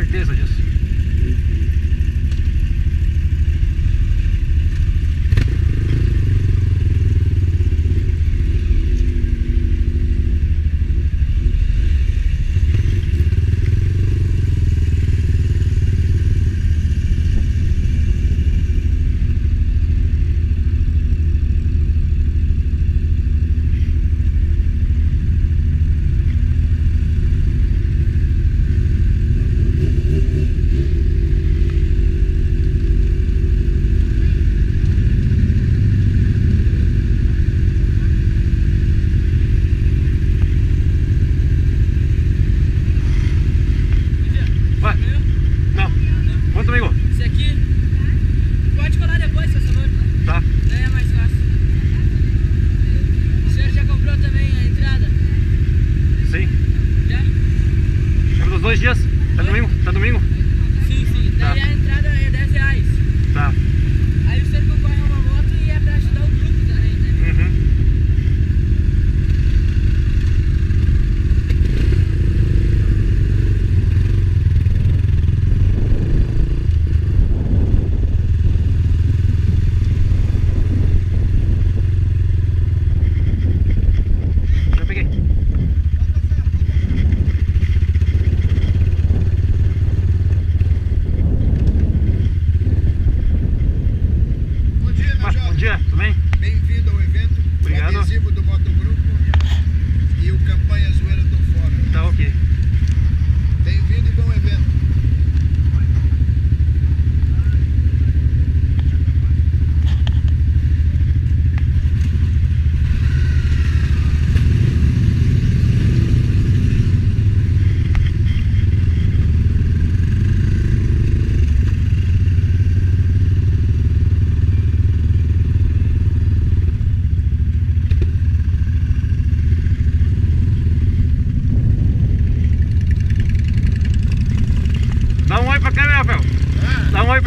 I just.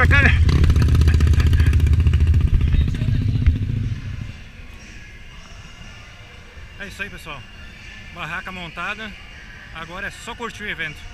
pra cá, né? É isso aí, pessoal. Barraca montada. Agora é só curtir o evento.